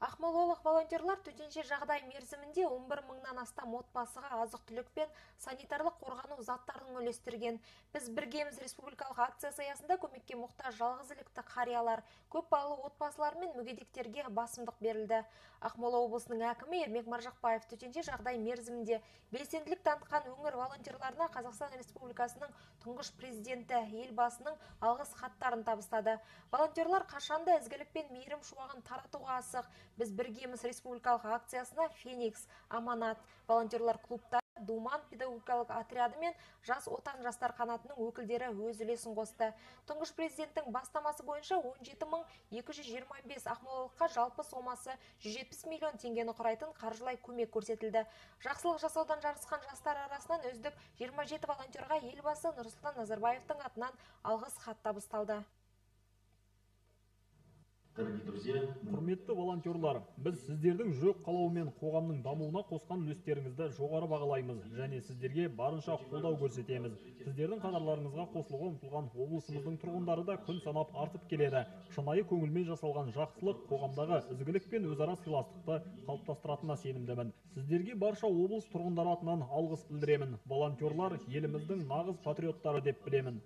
ach Ақмолалық волонтерлар төтенше жағдай мерзімінде 11 мыңнан астам отбасыға азық-түлік пен санитарлық қорғану заттарын үлестірген. Біз біргеміз республикалық акциясы аясында көмекке мұқтаж жалғызілікті қариялар, көп балалы отбасылар мен мүгедектерге басымдық берілді. Ақмола облысының әкімі Ермек Маржықпаев төтенше жағдай мерзімінде белсенділік танытқан өңір волонтерларына Қазақстан Республикасының тұңғыш президенті елбасының алғыс хаттарын табыстады. Волонтерлар қашанда ізгілік пен мейірім шуағын таратуға асық. Біргеміз республикалық акциясына Феникс, Аманат, волонтерлар клубтары, Думан педагогикалық отряды мен Жас отан жастар қанатының өкілдері өз үлесін қосты. Тұңғыш президенттің бастамасы бойынша 17 мың 225 ақмолалыққа жалпы сомасы 170 миллион теңгені құрайтын қаржылай көмек көрсетілді. Жақсылық жасаудан жарысқан жастар арасынан үздік 27 волонтерға елбасы Нұрсұлтан Назарбаевтың атынан алғыс хат табысталды. Дорогие друзья, құрметті волонтерлар біз сіздердің жүрек қалауы мен қоғамның дамуына қосқан үлестеріңізді жоғары бағалаймыз және сіздерге барынша қолдау көрсетеміз. сіздердің қатарларыңызға қосылуға ұмтылған облысымыздың тұрғындары да күн санап артып келеді. Шынайы көңілмен жасалған жақсылық қоғамдағы ізгілік пен өзара сыйластықты қалыптастыратынына сенімдімін. Сіздерге барша облыс тұрғындары атынан алғыс білдіремін. Волонтерлар еліміздің нағыз патриоттары деп білемін.